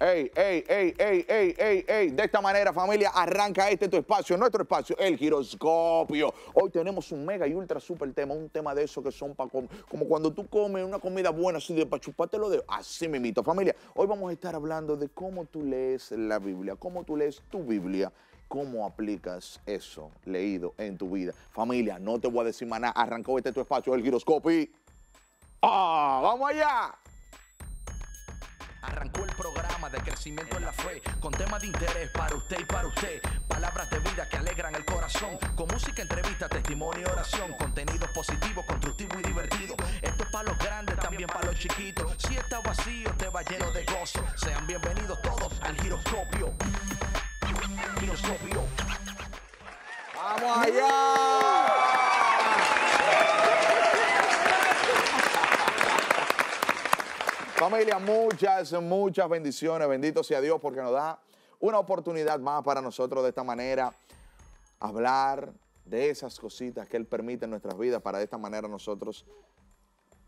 Ey, ey, ey, ey, ey, ey, ey. De esta manera, familia, arranca este tu espacio, nuestro espacio, el giroscopio. Hoy tenemos un mega y ultra super tema, un tema de eso que son para como cuando tú comes una comida buena, así de para chupártelo de así mimito. Familia, hoy vamos a estar hablando de cómo tú lees la Biblia, cómo tú lees tu Biblia cómo aplicas eso leído en tu vida. Familia, no te voy a decir nada. Arrancó este tu espacio, el giroscopio. ¡Ah! ¡Vamos allá! Arrancó el programa de crecimiento en la fe, con temas de interés para usted y para usted. Palabras de vida que alegran el corazón, con música, entrevista, testimonio y oración. Contenido positivo, constructivo y divertido. Esto es para los grandes, también para los chiquitos. Si está vacío, te va lleno de gozo. Sean bienvenidos todos al giroscopio. Giroscopio. ¡Vamos allá! Familia, muchas, muchas bendiciones. Bendito sea Dios porque nos da una oportunidad más para nosotros de esta manera hablar de esas cositas que Él permite en nuestras vidas para de esta manera nosotros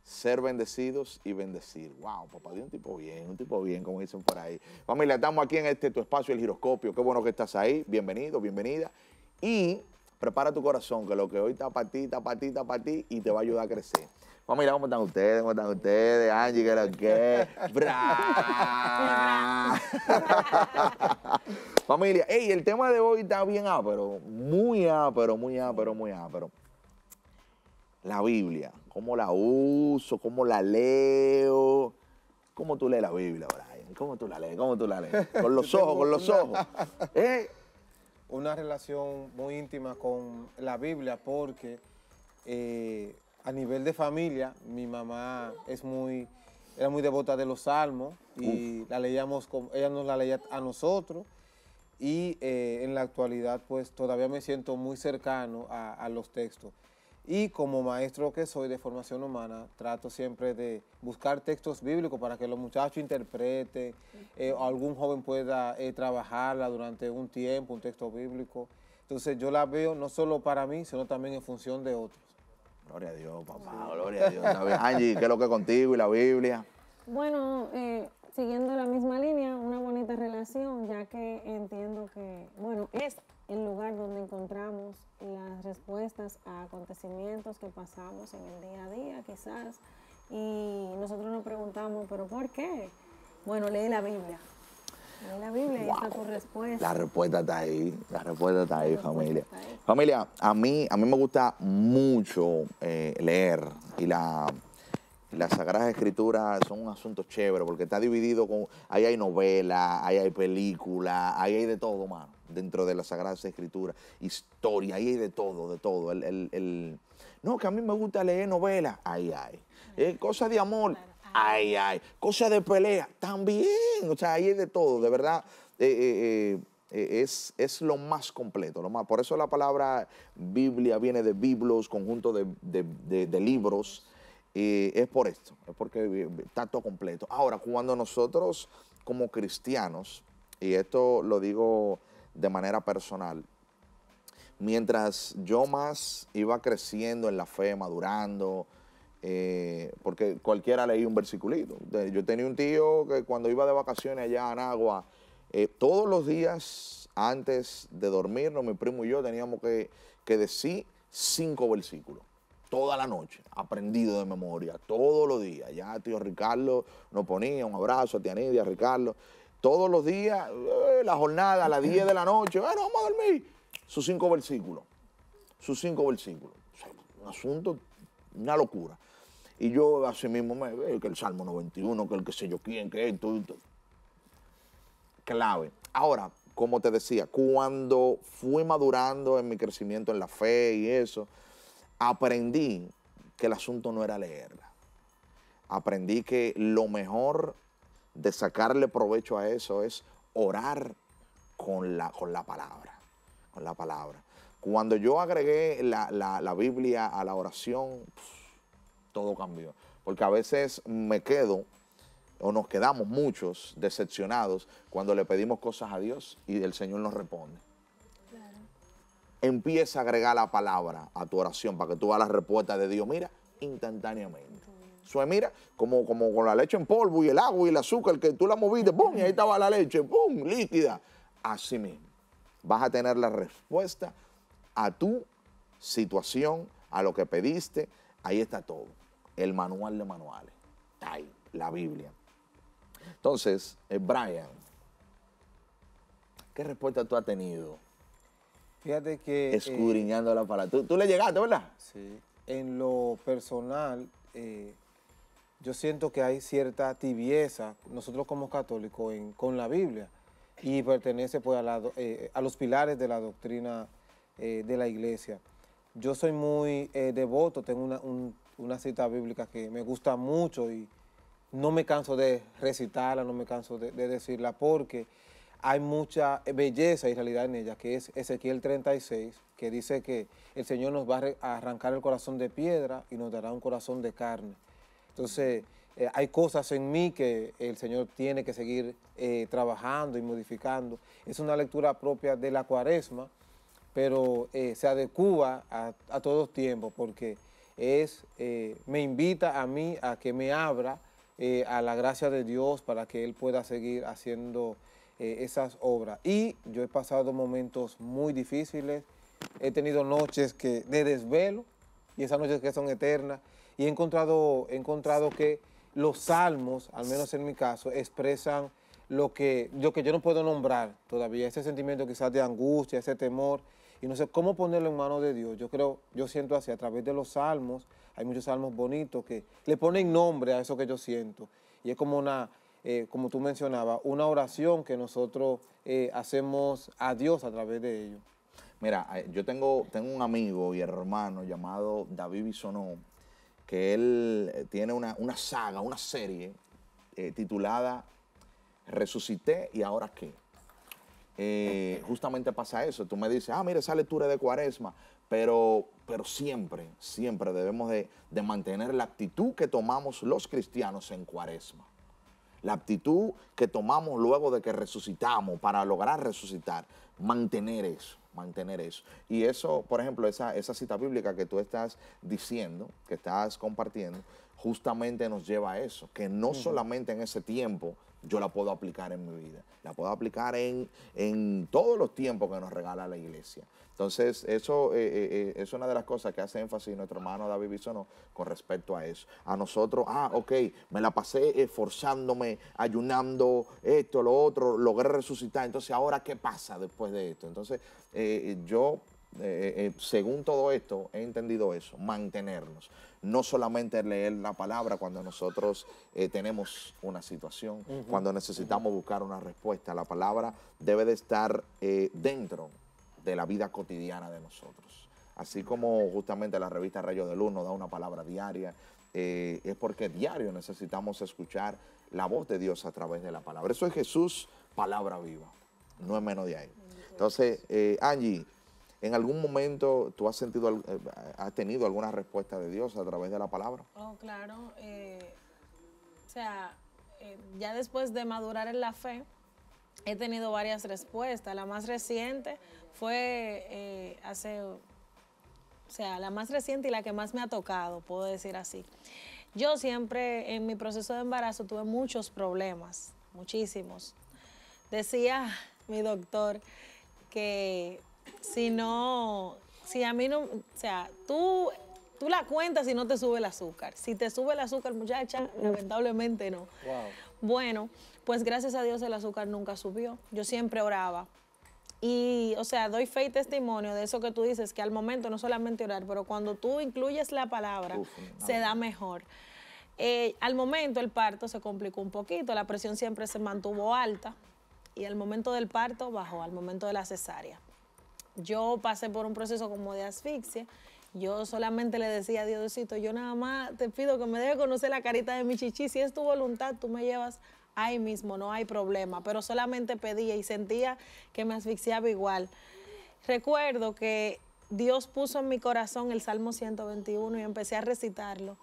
ser bendecidos y bendecir. Wow, papá, de un tipo bien, un tipo bien, como dicen por ahí. Familia, estamos aquí en este tu espacio, el giroscopio. Qué bueno que estás ahí. Bienvenido, bienvenida. Y prepara tu corazón, que lo que hoy está para ti, está para ti, está para ti y te va a ayudar a crecer. Familia, ¿cómo están ustedes? ¿Cómo están ustedes? Angie, ¿qué lo que? ¡Bra! Familia, hey, el tema de hoy está bien ápero, muy ápero, muy ápero, muy ápero. La Biblia, ¿cómo la uso? ¿Cómo la leo? ¿Cómo tú lees la Biblia, Brian? ¿Cómo tú la lees? ¿Cómo tú la lees? Con los ojos, con los ojos. ¿Eh? Una relación muy íntima con la Biblia porque eh, a nivel de familia, mi mamá es muy, era muy devota de los salmos y la leíamos, ella nos la leía a nosotros y eh, en la actualidad pues todavía me siento muy cercano a, los textos. Y como maestro que soy de formación humana, trato siempre de buscar textos bíblicos para que los muchachos interpreten, eh, o algún joven pueda eh, trabajarla durante un tiempo, un texto bíblico. Entonces yo la veo no solo para mí, sino también en función de otros. Gloria a Dios, papá, gloria a Dios. Angie, ¿qué es lo que contigo y la Biblia? Bueno, eh, siguiendo la misma línea, una bonita relación, ya que entiendo que, bueno, es el lugar donde encontramos las respuestas a acontecimientos que pasamos en el día a día, quizás, y nosotros nos preguntamos, ¿pero por qué? Bueno, lee la Biblia. La Biblia está tu respuesta. La respuesta está ahí, la respuesta está ahí, familia. Familia, a mí, a mí me gusta mucho eh, leer y la, las Sagradas Escrituras son un asunto chévere porque está dividido con, ahí hay novela, ahí hay película, ahí hay de todo, mano, dentro de las Sagradas Escrituras, historia, ahí hay de todo, de todo. El, no, que a mí me gusta leer novelas, ahí hay. Eh, cosas de amor, Ay, ay. Cosas de pelea, también. O sea, ahí es de todo, de verdad. Eh, eh, eh, es, es, lo más completo. Lo más, por eso la palabra Biblia viene de biblos, conjunto de, libros. es por esto, es porque está todo completo. Ahora, cuando nosotros como cristianos, y esto lo digo de manera personal, mientras yo más iba creciendo en la fe, madurando, eh, porque cualquiera leía un versiculito. Yo tenía un tío que cuando iba de vacaciones allá en Agua, eh, todos los días antes de dormirnos, mi primo y yo teníamos que, decir cinco versículos. Toda la noche, aprendido de memoria, todos los días. Ya tío Ricardo nos ponía un abrazo a tía Nidia, a Ricardo. Todos los días, eh, la jornada a las 10 de la noche, bueno, vamos a dormir. Sus cinco versículos. Sus cinco versículos. un asunto, una locura. Y yo así mismo me veo que el Salmo 91, que el que sé yo quién, que esto, esto. Clave. Ahora, como te decía, cuando fui madurando en mi crecimiento en la fe y eso, aprendí que el asunto no era leerla. Aprendí que lo mejor de sacarle provecho a eso es orar con la, con la palabra. Con la palabra. Cuando yo agregué la, Biblia a la oración, todo cambió. Porque a veces me quedo o nos quedamos muchos decepcionados cuando le pedimos cosas a Dios y el Señor nos responde. Empieza a agregar la palabra a tu oración para que tú veas la respuesta de Dios. Mira, instantáneamente. Eso es, mira, como, como con la leche en polvo y el agua y el azúcar que tú la moviste, ¡pum! Y ahí estaba la leche, ¡pum! Líquida. Así mismo. Vas a tener la respuesta a tu situación, a lo que pediste. Ahí está todo. El manual de manuales. Ahí, la Biblia. Entonces, eh, Brian, ¿qué respuesta tú has tenido? Fíjate que... eh, Escudriñando la palabra. ¿Tú, tú le llegaste, ¿verdad? Sí. En lo personal, eh, yo siento que hay cierta tibieza, nosotros como católicos, en- con la Biblia, y pertenece pues, a, la eh, a los pilares de la doctrina eh, de la iglesia. Yo soy muy eh, devoto, tengo una, un- una cita bíblica que me gusta mucho y no me canso de recitarla, no me canso de, de decirla, porque hay mucha belleza y realidad en ella, que es Ezequiel 36, que dice que el Señor nos va a arrancar el corazón de piedra y nos dará un corazón de carne. Entonces, eh, hay cosas en mí que el Señor tiene que seguir eh, trabajando y modificando. Es una lectura propia de la cuaresma, pero eh, se adecua a, a todos tiempos porque es, eh, me invita a mí a que me abra eh, a la gracia de Dios para que Él pueda seguir haciendo eh, esas obras. Y yo he pasado momentos muy difíciles, he tenido noches que, de desvelo y esas noches que son eternas. Y he encontrado, encontrado que los salmos, al menos en mi caso, expresan lo que, lo que yo no puedo nombrar todavía, ese sentimiento quizás de angustia, ese temor, y no sé cómo ponerlo en manos de Dios. Yo creo, yo siento así, a través de los salmos, hay muchos salmos bonitos que le ponen nombre a eso que yo siento, y es como una, eh, como tú mencionabas, una oración que nosotros eh, hacemos a Dios a través de ellos. Mira, eh, yo tengo, tengo un amigo y hermano llamado David Bisonó, que él tiene una, una saga, una serie titulada Resucité y ahora qué. Eh, justamente pasa eso. Tú me dices, ah, mira, esa lectura es de cuaresma, pero, pero siempre, siempre debemos de, de mantener la actitud que tomamos los cristianos en cuaresma. La actitud que tomamos luego de que resucitamos para lograr resucitar, mantener eso, mantener eso. Y eso, por ejemplo, esa, esa cita bíblica que tú estás diciendo, que estás compartiendo, justamente nos lleva a eso, que no solamente en ese tiempo yo la puedo aplicar en mi vida, la puedo aplicar en, en todos los tiempos que nos regala la iglesia. Entonces, eso eh, eh, eh, es una de las cosas que hace énfasis nuestro hermano David Bisono con respecto a eso. A nosotros, ah, ok, me la pasé esforzándome, ayunando, esto, lo otro, logré resucitar. Entonces, ahora, ¿qué pasa después de esto? Entonces, eh, yo, eh, eh, según todo esto, he entendido eso, mantenernos. No solamente leer la palabra cuando nosotros eh, tenemos una situación, cuando necesitamos buscar una respuesta. La palabra debe de estar eh, dentro de la vida cotidiana de nosotros. Así como justamente la revista Rayo de Luz nos da una palabra diaria, eh, es porque diario necesitamos escuchar la voz de Dios a través de la palabra. Eso es Jesús, palabra viva, no es menos de ahí. Entonces, eh, Angie, ¿en algún momento tú has sentido, eh, has tenido alguna respuesta de Dios a través de la palabra? Oh, claro. eh, o sea, eh, ya después de madurar en la fe, he tenido varias respuestas. La más reciente fue eh, hace, o sea, la más reciente y la que más me ha tocado, puedo decir así. Yo siempre en mi proceso de embarazo tuve muchos problemas, muchísimos. Decía mi doctor que si no, si a mí no, o sea, tú, tú la cuentas si no te sube el azúcar. Si te sube el azúcar, muchacha, lamentablemente no. Bueno, pues gracias a Dios el azúcar nunca subió. Yo siempre oraba. Y, o sea, doy fe y testimonio de eso que tú dices, que al momento no solamente orar, pero cuando tú incluyes la palabra, Uf, se da mejor. Eh, al momento el parto se complicó un poquito, la presión siempre se mantuvo alta y al momento del parto bajó, al momento de la cesárea. Yo pasé por un proceso como de asfixia. Yo solamente le decía a Diosito, yo nada más te pido que me deje conocer la carita de mi chichi. Si es tu voluntad, tú me llevas ahí mismo, no hay problema. Pero solamente pedía y sentía que me asfixiaba igual. Recuerdo que Dios puso en mi corazón el Salmo 121 y empecé a recitarlo.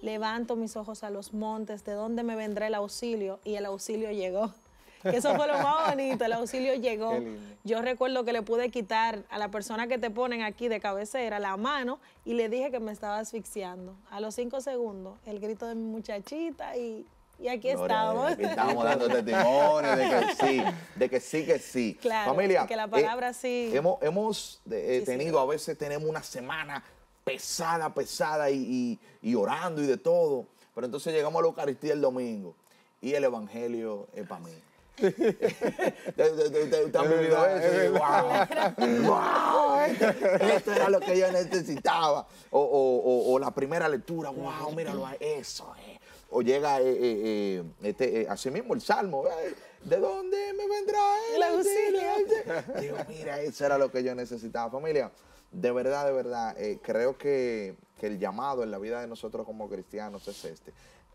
Levanto mis ojos a los montes, ¿de dónde me vendrá el auxilio? Y el auxilio llegó. Que eso fue lo más bonito, el auxilio llegó. Yo recuerdo que le pude quitar a la persona que te ponen aquí de cabecera la mano y le dije que me estaba asfixiando. A los cinco segundos, el grito de mi muchachita y, y aquí estamos. Aquí estamos dando testimonio de que sí, de que sí, que sí. Claro, Familia, que la eh, palabra sí- Hemos, hemos eh, Sí, sí. tenido, a veces tenemos una semana pesada, pesada y, y- y orando y de todo. Pero entonces llegamos a la Eucaristía el domingo y el Evangelio es para mí. ¿Usted ha Es vivido eso? wow, wow, esto era lo que yo necesitaba. O, o- o- o la primera lectura, wow, míralo, eso es. O llega eh, eh, eh, este, eh, así mismo el salmo, eh, ¿de dónde me vendrá el El auxilio? Digo, mira, eso era lo que yo necesitaba. Familia, de verdad, de verdad, eh, creo que, que el llamado en la vida de nosotros como cristianos es este, eh,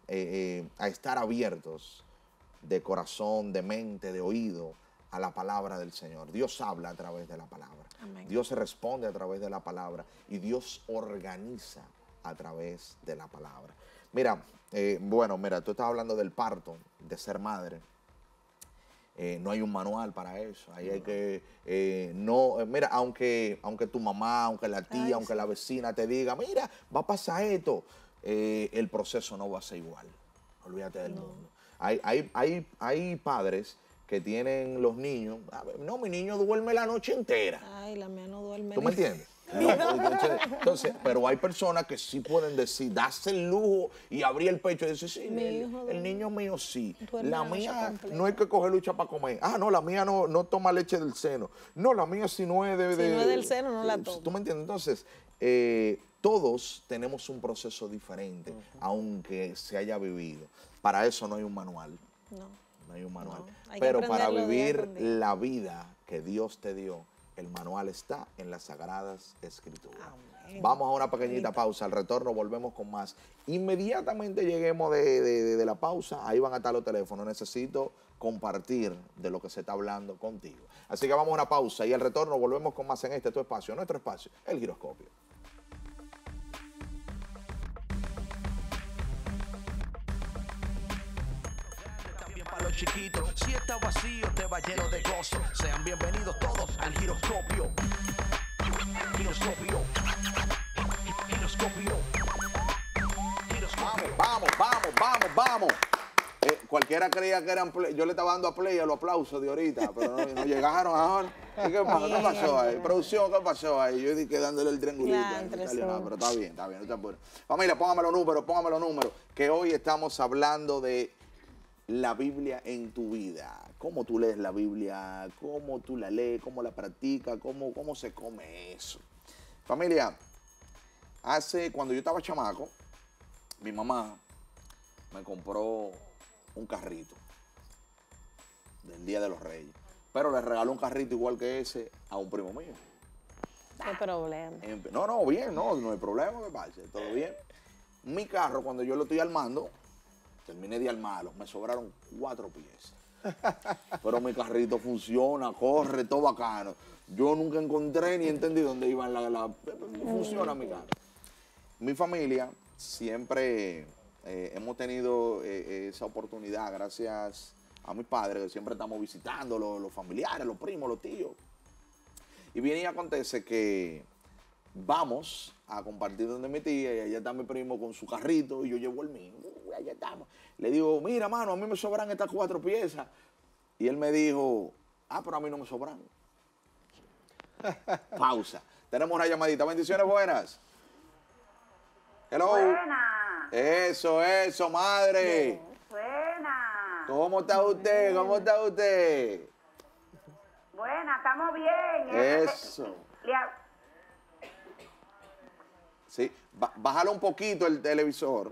eh, a estar abiertos de corazón, de mente, de oído a la palabra del Señor. Dios habla a través de la palabra. Amén. Dios responde a través de la palabra y Dios organiza a través de la palabra. Mira, eh, bueno, mira, tú estás hablando del parto, de ser madre. Eh, no hay un manual para eso. Ahí hay que, eh, no, mira, aunque, aunque tu mamá, aunque la tía, Ay, aunque sí. la vecina te diga, mira, va a pasar esto, el proceso no va a ser igual. Olvídate del mundo. Hay, hay, hay, hay padres que tienen los niños, "A ver, no, mi niño duerme la noche entera. Ay, la mía no duerme. ¿Tú me entiendes? Entonces, pero hay personas que sí pueden decir, darse el lujo y abrir el pecho y decir, sí, Mi el, hijo el niño mío sí. La mía completa". no hay que coger lucha para comer. Ah, no, la mía no, no toma leche del seno. No, la mía si no es de... Si no es del seno, no la toma. ¿Tú me entiendes? Entonces, eh, todos tenemos un proceso diferente, aunque se haya vivido. Para eso no hay un manual. No. No hay un manual. No, Pero para vivir la vida que Dios te dio, el manual está en las Sagradas Escrituras. Amén. Vamos a una pequeñita pausa. Al retorno volvemos con más. Inmediatamente lleguemos de, de- de- de la pausa, ahí van a estar los teléfonos. Necesito compartir de lo que se está hablando contigo. Así que vamos a una pausa y al retorno volvemos con más en este tu espacio, nuestro espacio, el giroscopio. Chiquitos, si está vacío te va lleno de gozo. Sean bienvenidos todos al giroscopio. Giroscopio. Giroscopio. Giroscopio. Vamos, vamos, vamos, vamos. Eh, cualquiera creía que eran play. Yo le estaba dando a play a los aplausos de ahorita, pero no, no llegaron ahora. ¿Y ¿Qué pasó? ¿Qué pasó ahí? Producción, ¿qué pasó ahí? Yo dije dándole el triangulito. No salió nada, sí. pero está bien, está bien, no te apures. Familia, póngame los números, póngame los números. Que hoy estamos hablando de la Biblia en tu vida. ¿Cómo tú lees la Biblia? ¿Cómo tú la lees? ¿Cómo la practicas? ¿Cómo, cómo se come eso? Familia, hace, cuando yo estaba chamaco, mi mamá me compró un carrito del Día de los Reyes. Pero le regaló un carrito igual que ese a un primo mío. Qué problema. En- No, no, bien, no, no hay problema, me pase, todo bien. Mi carro, cuando yo lo estoy armando, terminé de armarlo, me sobraron cuatro piezas. Pero mi carrito funciona, corre, todo bacano. Yo nunca encontré ni entendí dónde iba la, la- Funciona mi carro. Mi familia siempre eh, hemos tenido eh, esa oportunidad gracias a mis padres, que siempre estamos visitando los, los familiares, los primos, los tíos. Y viene y acontece que vamos a compartir donde mi tía y allá está mi primo con su carrito y yo llevo el mío. Uy, allá estamos. Le digo, mira, mano, a mí me sobran estas cuatro piezas. Y él me dijo, ah, pero a mí no me sobran. Pausa. Tenemos una llamadita. Bendiciones buenas. Hello. Buena, Eso, eso, madre. buena, ¿Cómo está usted? ¿Cómo está usted? buena, estamos bien. Eso. Le Sí, bájalo un poquito el televisor.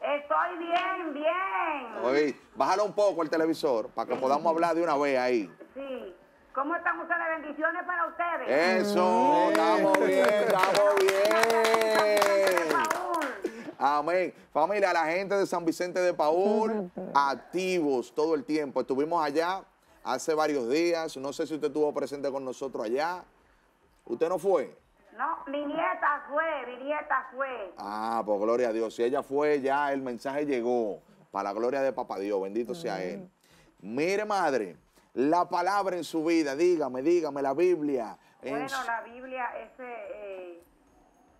Estoy bien, bien. Oye, bájalo un poco el televisor para que podamos hablar de una vez ahí. Sí. ¿Cómo están ustedes? Bendiciones para ustedes. Eso, estamos bien, estamos bien. Amén. Familia, la gente de San Vicente de Paul, activos todo el tiempo. Estuvimos allá hace varios días. No sé si usted estuvo presente con nosotros allá. ¿Usted no fue? No, mi nieta fue, mi nieta fue. Ah, pues gloria a Dios. Si ella fue, ya el mensaje llegó. Para la gloria de Papá Dios. Bendito sea Él. Mire, madre, la palabra en su vida, dígame, dígame, la Biblia. en Bueno, su- la Biblia ese, eh,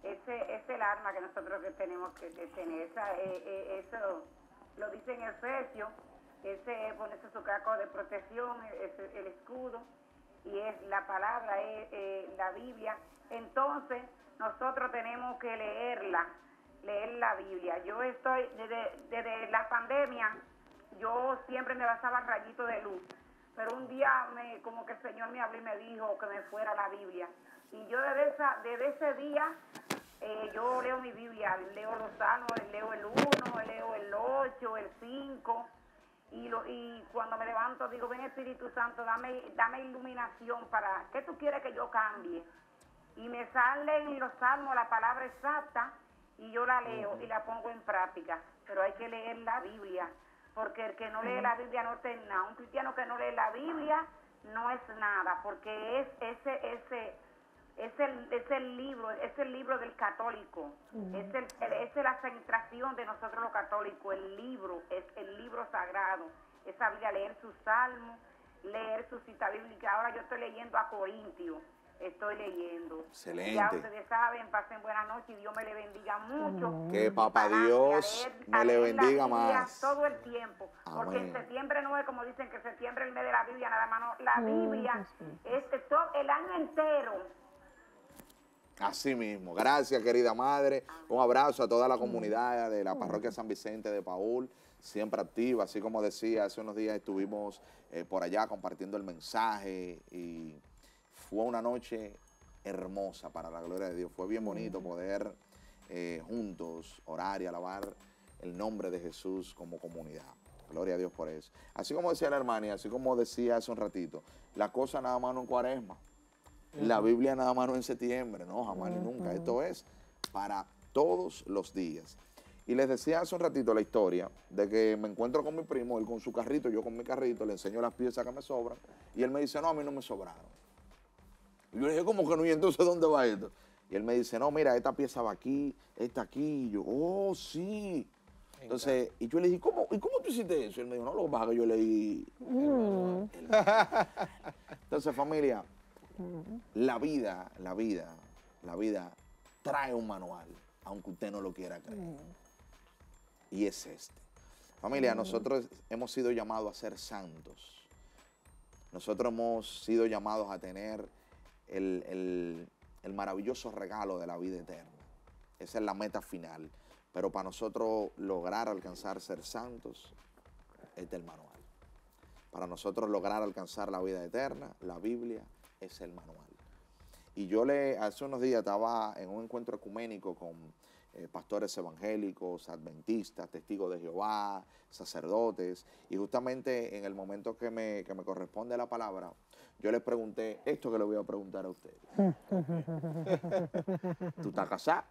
ese, es el arma que nosotros que tenemos que que tener. Esa, eh, eh, eso lo dice en Efesios, ese es ponerse su casco de protección, es el escudo, y es la palabra, es eh, la Biblia. Entonces, nosotros tenemos que leerla, leer la Biblia. Yo estoy, desde, desde la pandemia, yo siempre me basaba en rayitos de luz, pero un día me, como que el Señor me habló y me dijo que me fuera la Biblia. Y yo desde, esa, desde ese día, eh, yo leo mi Biblia, leo los salmos, leo el 1, leo el 8, el 5, y, lo, y cuando me levanto digo, ven Espíritu Santo, dame, dame iluminación para, ¿qué tú quieres que yo cambie? Y me salen los salmos, la palabra exacta, y yo la leo y la pongo en práctica. Pero hay que leer la Biblia, porque el que no lee la Biblia no tiene nada. Un cristiano que no lee la Biblia no es nada, porque es ese, ese, es el, es el libro, es el libro del católico, es, el, el- es la centración de nosotros los católicos, el libro, es el libro sagrado, es Biblia, leer sus salmos, leer su cita bíblica. Ahora yo estoy leyendo a Corintios, estoy leyendo. Excelente. Ya ustedes saben, pasen buenas noches y Dios me le bendiga mucho. Que papá Dios leer- me le bendiga más. Todo el tiempo, porque en septiembre no es como dicen que septiembre es el mes de la Biblia, nada más no. La Biblia es todo el año entero. Así mismo. Gracias, querida madre. Un abrazo a toda la comunidad de la parroquia San Vicente de Paul, siempre activa. Así como decía, hace unos días estuvimos eh, por allá compartiendo el mensaje y fue una noche hermosa para la gloria de Dios. Fue bien bonito poder eh, juntos orar y alabar el nombre de Jesús como comunidad. Gloria a Dios por eso. Así como decía la hermana y así como decía hace un ratito, la cosa nada más no en cuaresma. La Biblia nada más no en septiembre, no, jamás ni nunca. Esto es para todos los días. Y les decía hace un ratito la historia de que me encuentro con mi primo, él con su carrito, yo con mi carrito, le enseño las piezas que me sobran, y él me dice, no, a mí no me sobraron. Y yo le dije, ¿cómo que no? ¿Y entonces dónde va esto? Y él me dice, no, mira, esta pieza va aquí, esta aquí. Y yo, oh, sí. Entonces, y yo le dije, ¿cómo, ¿y cómo tú hiciste eso? Y él me dijo, no, lo que pasa que yo leí manual". Entonces, familia, la vida, la vida, la vida trae un manual, aunque usted no lo quiera creer. Y es este. Familia, nosotros hemos sido llamados a ser santos. Nosotros hemos sido llamados a tener el, el- el maravilloso regalo de la vida eterna. Esa es la meta final. Pero para nosotros lograr alcanzar ser santos, este es el manual. Para nosotros lograr alcanzar la vida eterna, la Biblia es el manual. Y yo le, hace unos días estaba en un encuentro ecuménico con eh, pastores evangélicos, adventistas, testigos de Jehová, sacerdotes, y justamente en el momento que me, que me corresponde la palabra, yo les pregunté esto que le voy a preguntar a ustedes. ¿Tú estás casada?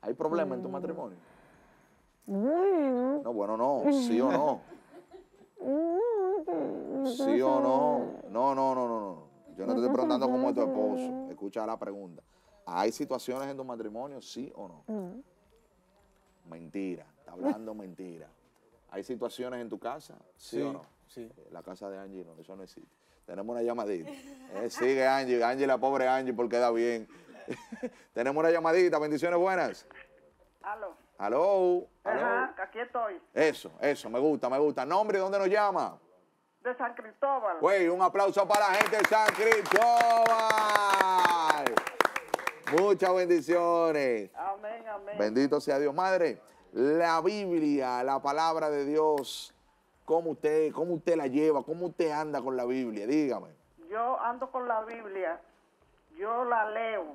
¿Hay problema en tu matrimonio? No, bueno, no, sí o no. no, Sí o no. No, no, no, no, no. Yo no te estoy preguntando cómo es tu esposo. Escucha la pregunta. ¿Hay situaciones en tu matrimonio, sí o no? no. Mentira. Está hablando mentira. ¿Hay situaciones en tu casa, sí, o no? Sí. Eh, La casa de Angie no, eso no existe. Tenemos una llamadita. Eh, sigue Angie, Angie, la pobre Angie, porque queda bien. Tenemos una llamadita, bendiciones buenas. Aló. Aló, aló. Ajá, aquí estoy. Eso, eso, me gusta, me gusta. ¿Nombre y dónde nos llama? De San Cristóbal. Güey, un aplauso para la gente de San Cristóbal. Muchas bendiciones. Amén, amén. Bendito sea Dios. Madre, la Biblia, la palabra de Dios, ¿cómo usted, cómo usted la lleva? ¿Cómo usted anda con la Biblia? Dígame. Yo ando con la Biblia, yo la leo,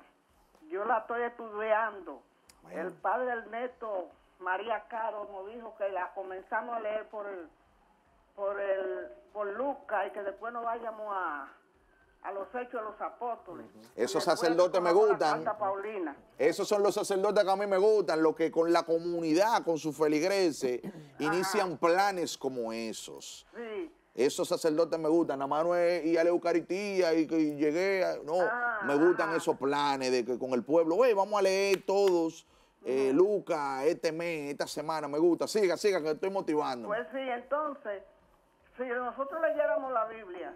yo la estoy estudiando. Bueno. El padre Ernesto María Caro nos dijo que la comenzamos a leer por el, por el, por Lucas y que después nos vayamos a, a los hechos de los apóstoles. Esos Y sacerdotes me gustan. Santa Paulina. Esos son los sacerdotes que a mí me gustan, los que con la comunidad, con sus feligreses, inician planes como esos. Sí. Esos sacerdotes me gustan, nada más no es ir a la Eucaristía y que llegué, a- no, Ah, me gustan esos planes de que con el pueblo, güey, vamos a leer todos, eh, Lucas, este mes, esta semana, me gusta, siga, siga, que estoy motivando. Pues sí, entonces, si nosotros leyéramos la Biblia,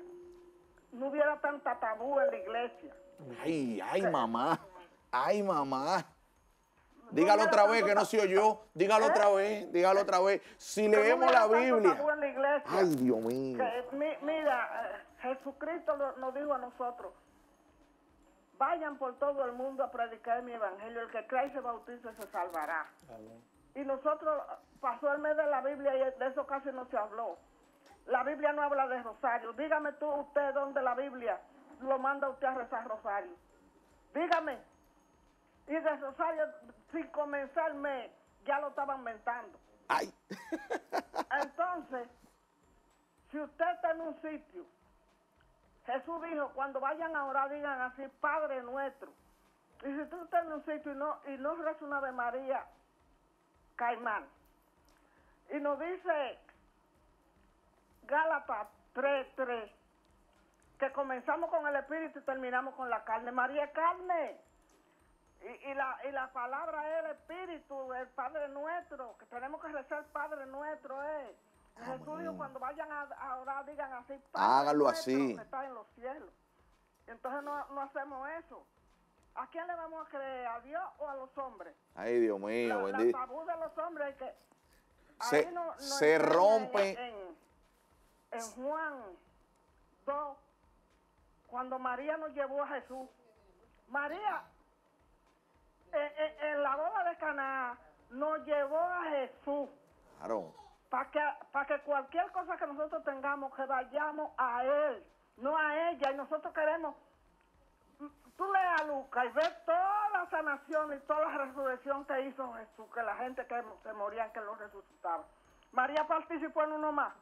no hubiera tanta tabú en la iglesia. Ay, ay, mamá. Ay, mamá. Dígalo otra vez, que no soy yo. Dígalo otra vez, dígalo otra vez. Si Que no leemos hubiera la Biblia. tabú en la iglesia. Ay, Dios mío. Que, mi- mira, eh, Jesucristo nos dijo a nosotros, vayan por todo el mundo a predicar mi evangelio, el que crea y se bautice se salvará. Y nosotros, pasó el mes de la Biblia y de eso casi no se habló. La Biblia no habla de rosario. Dígame tú, usted, dónde la Biblia lo manda usted a rezar rosario. Dígame. Y de rosario, sin comenzar el mes, ya lo estaban mentando. Ay. Entonces, si usted está en un sitio, Jesús dijo, cuando vayan a orar, digan así, Padre nuestro. Y si tú estás en un sitio y no, y no rezas una Ave María, Caimán. Y nos dice Gálatas 3.3, que comenzamos con el Espíritu y terminamos con la carne. María es carne. Y, y la, y la palabra es el Espíritu, el Padre nuestro, que tenemos que rezar Padre nuestro es. Jesús dijo, cuando vayan a, a orar, digan así, Padre Hágalo nuestro así. que está en los cielos. Entonces no, no hacemos eso. ¿A quién le vamos a creer? ¿A Dios o a los hombres? Ay, Dios mío. La, bendito. tabú de los hombres es que Se- ahí no- no se rompe. En, en- en Juan 2, cuando María nos llevó a Jesús. María, en, en- en la boda de Caná, nos llevó a Jesús Claro. para que, para que cualquier cosa que nosotros tengamos, que vayamos a Él, no a ella. Y nosotros queremos, tú lees a Lucas y ves toda la sanación y toda la resurrección que hizo Jesús, que la gente que se moría, que lo resucitaba. María participó en uno más.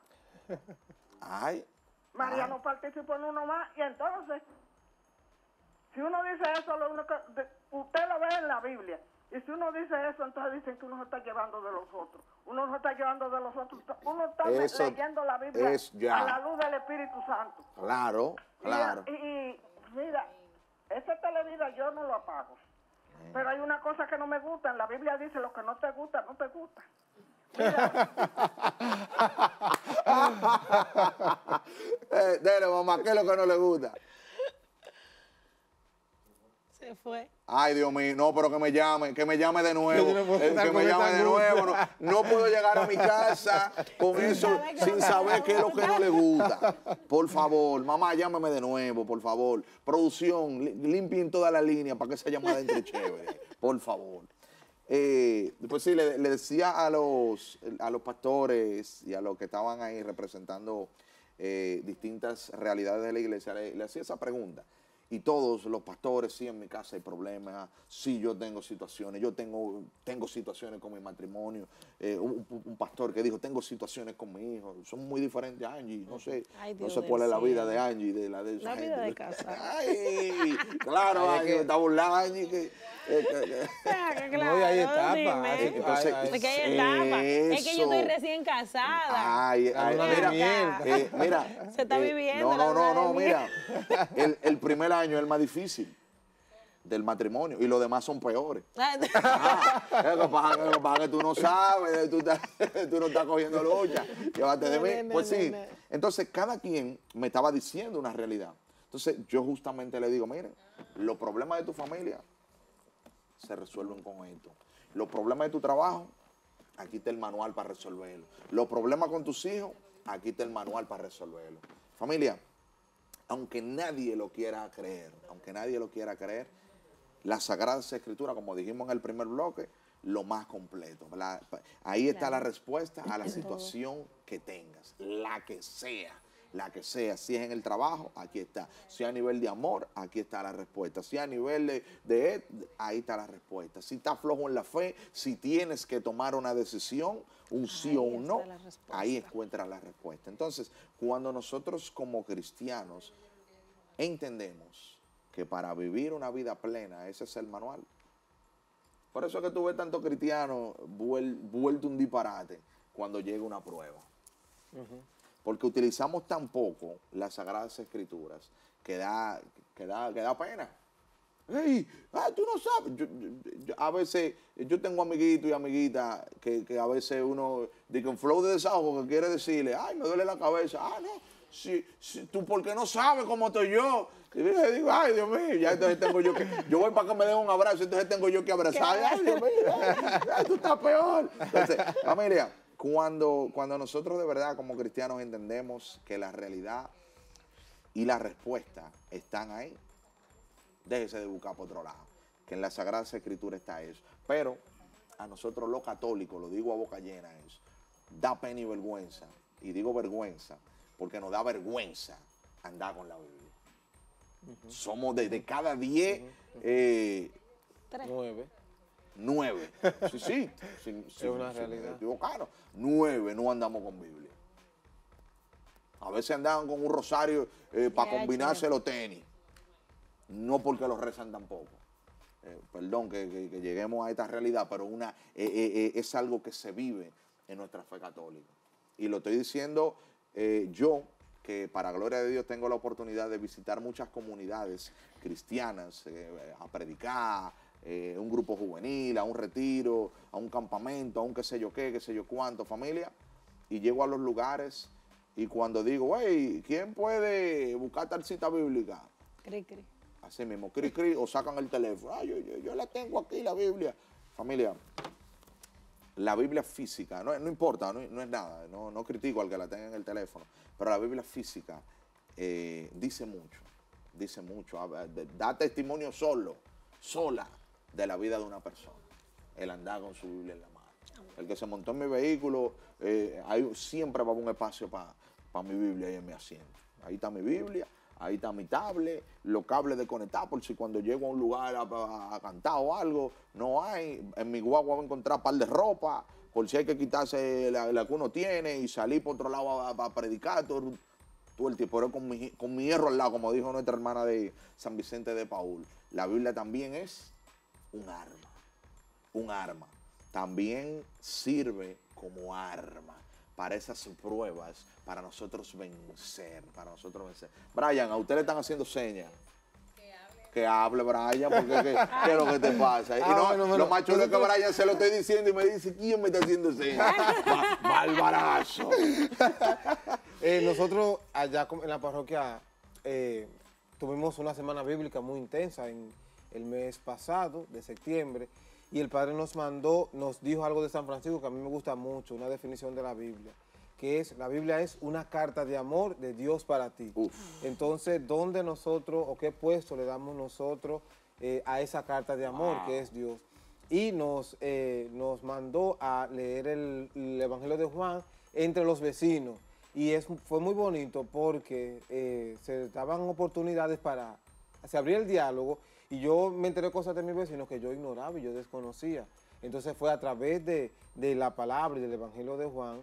Ay. María Ay. no participó en uno más. Y entonces, si uno dice eso, lo único que- de- usted lo ve en la Biblia. Y si uno dice eso, entonces dicen que uno se está llevando de los otros. Uno se está llevando de los otros. Uno está Eso leyendo la Biblia es ya. a la luz del Espíritu Santo. Claro, claro. Y, y mira, ese televisor yo no lo apago. Eh. Pero hay una cosa que no me gusta. En la Biblia dice, lo que no te gusta, no te gusta. Eh, dele, mamá, ¿qué es lo que no le gusta? Se fue. Ay, Dios mío, no, pero que me llame, que me llame de nuevo. No eh, que me llame de nuevo. No, no puedo llegar a mi casa con eso saber sin saber qué es lo que no le gusta. Por favor, mamá, llámame de nuevo, por favor. Producción, li- limpien toda la línea para que esa llamada entre chévere. Por favor. Eh, pues sí, le, decía a los, a los pastores y a los que estaban ahí representando eh, distintas realidades de la iglesia, le, le hacía esa pregunta. Y todos los pastores, sí, en mi casa hay problemas, sí, yo tengo situaciones, yo tengo, tengo situaciones con mi matrimonio. Eh, un, pastor que dijo, tengo situaciones con mi hijo, son muy diferentes a Angie, no sé, Ay, no sé cuál es la vida de Angie, de la de esa La vida de casada. Ay, claro, Ay, Angie, que- está burlando Angie, que- eh, Ah, No, dime. Entonces, hay- Es que hay etapas. Es que yo estoy recién casada. Ay, ay, mira, eh, mira. Se está viviendo No, no, no, no, mira. El, el primer año es el más difícil del matrimonio y los demás son peores. Lo que pasa lo que pasa es que tú no sabes, tú, estás- tú no estás cogiendo lucha. Llévate de mí. Pues sí. Entonces, cada quien me estaba diciendo una realidad. Entonces, yo justamente le digo, miren, los problemas de tu familia se resuelven con esto. Los problemas de tu trabajo, aquí está el manual para resolverlo. Los problemas con tus hijos, aquí está el manual para resolverlo. Familia, aunque nadie lo quiera creer, aunque nadie lo quiera creer, la Sagrada Escritura, como dijimos en el primer bloque, lo más completo. La- ahí está la respuesta a la situación que tengas, la que sea, la que sea. Si es en el trabajo, aquí está. Si a nivel de amor, aquí está la respuesta. Si a nivel de, de ahí está la respuesta. Si estás flojo en la fe, si tienes que tomar una decisión, un sí o un no, ahí encuentra la respuesta. Entonces, cuando nosotros como cristianos entendemos que para vivir una vida plena, ese es el manual. Por eso es que tú ves tanto cristiano vuel- vuelto un disparate cuando llega una prueba. Porque utilizamos tan poco las Sagradas Escrituras que da, que da, que da pena. Hey, ah, tú no sabes. Yo- yo- yo- a veces, yo tengo amiguitos y amiguitas que, que a veces uno, dice un flow de desahogo que quiere decirle, ay, me duele la cabeza. Ah, no, si, si tú porque no sabes cómo estoy yo. Y yo digo, ay, Dios mío, ya entonces tengo yo que, yo voy para que me den un abrazo, entonces tengo yo que abrazar. Ay, Dios mío, ay, ay, tú estás peor. Entonces, familia, cuando, cuando nosotros de verdad como cristianos entendemos que la realidad y la respuesta están ahí, déjese de buscar por otro lado, que en la Sagrada Escritura está eso. Pero a nosotros los católicos, lo digo a boca llena eso, da pena y vergüenza. Y digo vergüenza porque nos da vergüenza andar con la Biblia. Somos de, de cada 10, eh, Nueve. nueve. Sí, sí. sin- sin- una sin realidad. equivocarnos. Nueve no andamos con Biblia. A veces andaban con un rosario para Ya, combinarse los tenis. No porque los rezan tampoco. Eh, perdón que, lleguemos a esta realidad, pero una, eh, eh, es algo que se vive en nuestra fe católica. Y lo estoy diciendo yo, que para gloria de Dios tengo la oportunidad de visitar muchas comunidades cristianas, a predicar, un grupo juvenil, a un retiro, a un campamento, a un qué sé yo qué, qué sé yo cuánto, familia. Y llego a los lugares y cuando digo, hey, ¿quién puede buscar tal cita bíblica? Cri, cri. Así mismo, cri, cri, o sacan el teléfono. Ah, yo, yo, yo la tengo aquí, la Biblia. Familia, la Biblia física, no, no importa, no, no es nada, no, no critico al que la tenga en el teléfono, pero la Biblia física eh, dice mucho, dice mucho, da testimonio solo, sola, de la vida de una persona, el andar con su Biblia en la mano. El que se montó en mi vehículo, eh, hay, siempre va a haber un espacio para mi Biblia ahí en mi asiento. Ahí está mi Biblia, ahí está mi tablet, los cables desconectados por si cuando llego a un lugar a, a- a cantar o algo, no hay. En mi guagua voy a encontrar un par de ropa, por si hay que quitarse la, que uno tiene y salir por otro lado para predicar todo, todo el tiempo. Pero con con mi hierro al lado, como dijo nuestra hermana de San Vicente de Paul. La Biblia también es un arma un arma. También sirve como arma para esas pruebas, para nosotros vencer, para nosotros vencer. Brian, a usted le están haciendo señas. Que hable, Brian, porque ¿qué, qué es lo que te pasa? Y Ah, no, bueno, lo más chulo es que Brian se lo estoy diciendo y me dice, ¿quién me está haciendo señas? Ba- Barbarazo. Eh, nosotros allá en la parroquia eh, tuvimos una semana bíblica muy intensa en el mes pasado, de septiembre, y el Padre nos mandó, nos dijo algo de San Francisco que a mí me gusta mucho, una definición de la Biblia, que es, la Biblia es una carta de amor de Dios para ti. Uf. Entonces, ¿dónde nosotros o qué puesto le damos nosotros eh, a esa carta de amor que es Dios? Y nos, eh, nos mandó a leer el, el Evangelio de Juan entre los vecinos. Y es, fue muy bonito porque eh, se daban oportunidades para, se abría el diálogo y yo me enteré cosas de mis vecinos que yo ignoraba y yo desconocía. Entonces fue a través de, de la palabra y del Evangelio de Juan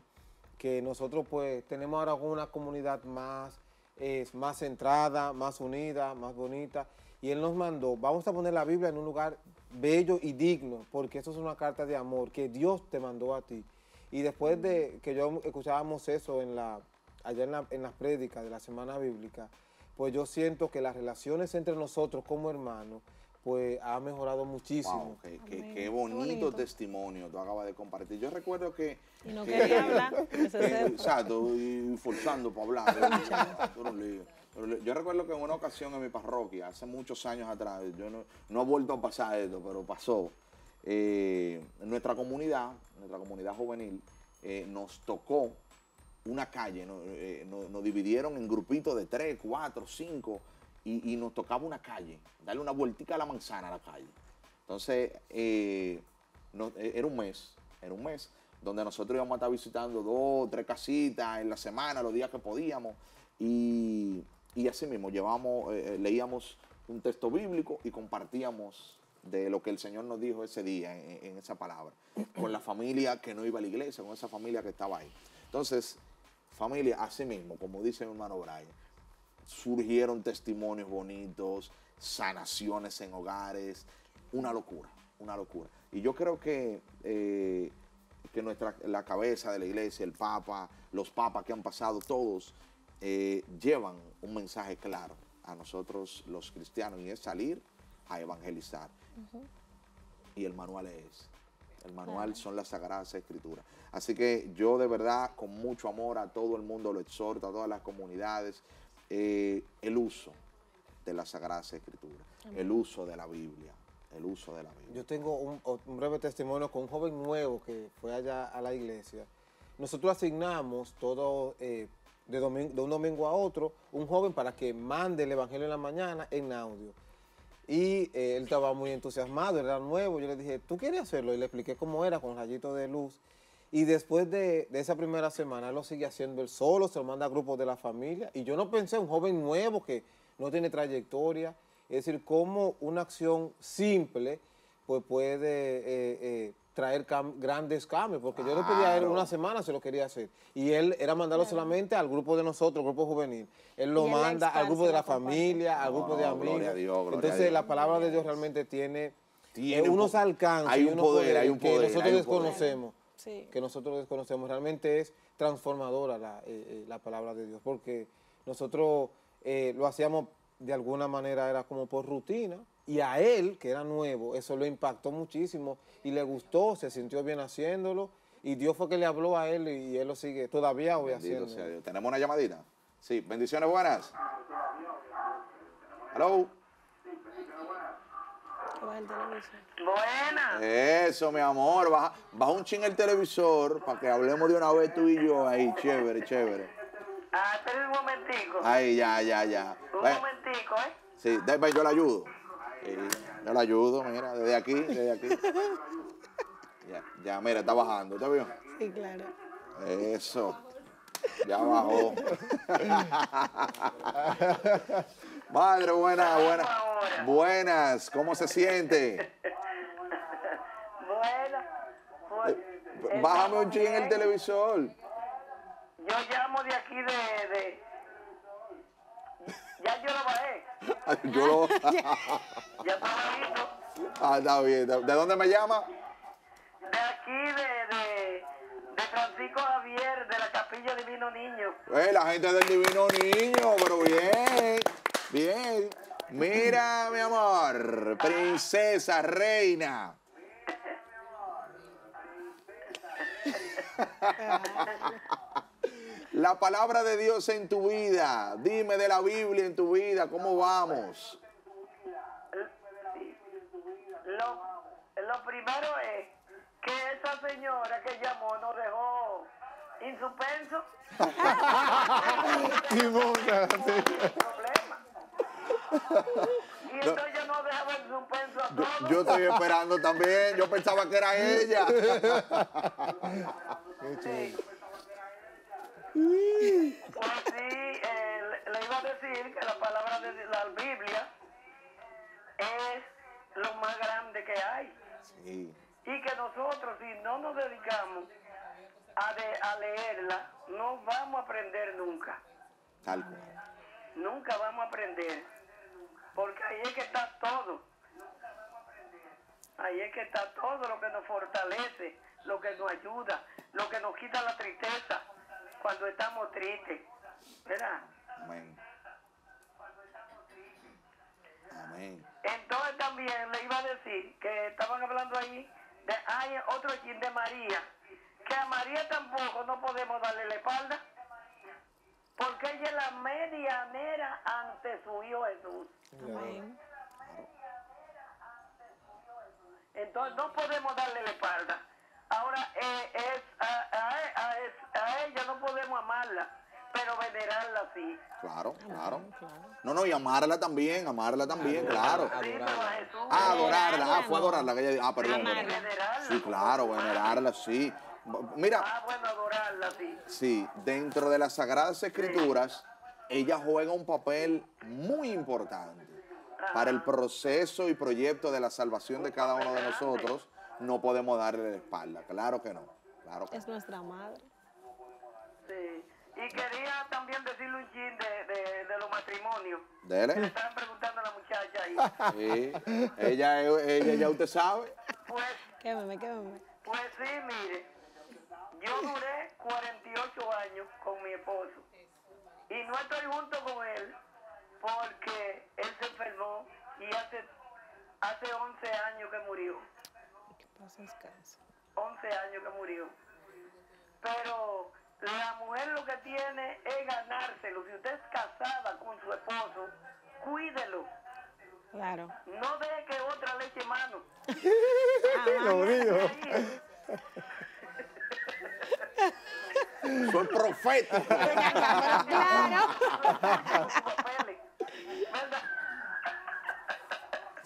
que nosotros pues tenemos ahora una comunidad más, eh, más centrada, más unida, más bonita. Y Él nos mandó, vamos a poner la Biblia en un lugar bello y digno, porque eso es una carta de amor que Dios te mandó a ti. Y después de que yo escuchábamos eso en la, allá en, la- en las prédicas de la Semana Bíblica, pues yo siento que las relaciones entre nosotros como hermanos, pues ha mejorado muchísimo. Wow, qué, qué- qué Qué bonito, testimonio tú acabas de compartir. Yo recuerdo que... Y no que- quería hablar, Eh, sepa. Exacto, y forzando para hablar. Le- Yo recuerdo que en una ocasión en mi parroquia, hace muchos años atrás, yo no, no he vuelto a pasar esto, pero pasó. eh, en nuestra comunidad, nuestra comunidad juvenil, eh, nos tocó una calle, eh, no- nos dividieron en grupitos de tres, cuatro, cinco, y, nos tocaba una calle, darle una vueltica a la manzana a la calle. Entonces, eh, eh, era un mes, era un mes, donde nosotros íbamos a estar visitando dos, tres casitas en la semana, los días que podíamos, y, así mismo llevamos, eh, eh, leíamos un texto bíblico y compartíamos de lo que el Señor nos dijo ese día en, en esa palabra, con la familia que no iba a la iglesia, con esa familia que estaba ahí. Entonces, familia, así mismo, como dice mi hermano Brian, surgieron testimonios bonitos, sanaciones en hogares, una locura, una locura. Y yo creo que, eh, que nuestra, la cabeza de la iglesia, el Papa, los papas que han pasado, todos eh, llevan un mensaje claro a nosotros los cristianos y es salir a evangelizar. Y el manual es. El manual son las sagradas escrituras. Así que yo de verdad, con mucho amor a todo el mundo, lo exhorto, a todas las comunidades, eh, el uso de las sagradas escrituras, el uso de la Biblia, el uso de la Biblia. Yo tengo un, un breve testimonio con un joven nuevo que fue allá a la iglesia. Nosotros asignamos todo eh, de un domingo a otro un joven para que mande el evangelio en la mañana en audio. Y eh, él estaba muy entusiasmado, era nuevo. Yo le dije, ¿tú quieres hacerlo? Y le expliqué cómo era con rayitos de luz. Y después de, de esa primera semana, él lo sigue haciendo él solo, se lo manda a grupos de la familia. Y yo no pensé, un joven nuevo que no tiene trayectoria. Es decir, cómo una acción simple pues puede eh, eh, traer cam- grandes cambios. Porque yo le pedí a él una semana, se lo quería hacer. Y él era mandarlo solamente al grupo de nosotros, al grupo juvenil. Él lo manda al grupo de la familia, al grupo de amigos. gloria a Dios, gloria a Entonces Dios. la palabra de Dios realmente tiene, Tiene eh, un unos alcances, hay un poder, hay que nosotros poder. desconocemos. Sí. Que nosotros desconocemos. Realmente es transformadora la, eh, eh, la palabra de Dios, porque nosotros eh, lo hacíamos de alguna manera, era como por rutina, y a él, que era nuevo, eso lo impactó muchísimo y le gustó, se sintió bien haciéndolo, y Dios fue que le habló a él y, él lo sigue todavía hoy Bendito haciendo. sea Dios. ¿Tenemos una llamadita? Sí, bendiciones buenas. Hello. Que baje el televisor. Buena. Eso, mi amor. Baja, baja un ching el televisor para que hablemos de una vez tú y yo ahí. Chévere, chévere. Ah, espera un momentico. Ahí, ya, ya, ya. Un momentico, ¿eh? Sí, yo le ayudo. Sí, yo le ayudo, mira, desde aquí, desde aquí. Ya, ya, mira, está bajando, ¿está bien? Sí, claro. Eso. Ya bajó. Madre, buenas, buenas. Buenas, ¿cómo se siente? Buena. Pues, Bájame un ching en el televisor. Yo llamo de aquí de... de... Ya yo lo bajé. Yo lo... Ya está bajito. Ah, está bien. ¿De de dónde me llama? De aquí de, de, de Francisco Javier, de la Capilla Divino Niño. Eh, la gente del Divino Niño, pero bien, bien. Mira, mi amor, princesa, reina. La palabra de Dios en tu vida. Dime de la Biblia en tu vida, ¿cómo vamos? Lo, lo primero es que esa señora que llamó nos dejó insuspenso. problema. Y entonces yo no dejaba en suspenso a todos. yo estoy esperando también, yo pensaba que era ella. Sí. Pues sí, eh, le, le iba a decir que la palabra de la Biblia es lo más grande que hay. Sí, Y que nosotros, si no nos dedicamos a, de- a leerla, no vamos a aprender nunca. tal cual. Nunca vamos a aprender. Porque ahí es que está todo. Ahí es que está todo lo que nos fortalece, lo que nos ayuda, lo que nos quita la tristeza cuando estamos tristes. ¿Verdad? Amén. Amén. Entonces también le iba a decir que estaban hablando ahí de hay otro chin de María, que a María tampoco no podemos darle la espalda, porque ella es la medianera ante su hijo Jesús. Amén. Entonces no podemos darle la espalda. Ahora eh, es a, a- a- es- a ella no podemos amarla, pero venerarla sí. Claro, claro. No, no, y amarla también, amarla también, claro. Sí, pero a Jesús. Ah, adorarla, ah, fue adorarla. Que ella, dijo. ah, perdón. Sí, claro, venerarla, sí. Mira, Ah, bueno, adorarla sí. sí, dentro de las Sagradas Escrituras, ella juega un papel muy importante para el proceso y proyecto de la salvación de cada uno de nosotros. No podemos darle la espalda, claro que no. Claro que Es nuestra madre. Sí. Y quería también decirle un chin de, de, de los matrimonios. no. Le Dele. estaban preguntando a la muchacha ahí. Sí, ella, ella ya usted sabe. Pues, Quémeme, quémeme. pues sí, mire. Yo duré 48 años con mi esposo. Y no estoy junto con él porque él se enfermó y hace hace 11 años que murió. Que pase descanso. 11 años que murió. Pero la mujer lo que tiene es ganárselo. Si usted es casada con su esposo, cuídelo. Claro. No deje que otra le eche mano. Lo dijo. Soy profético. Claro.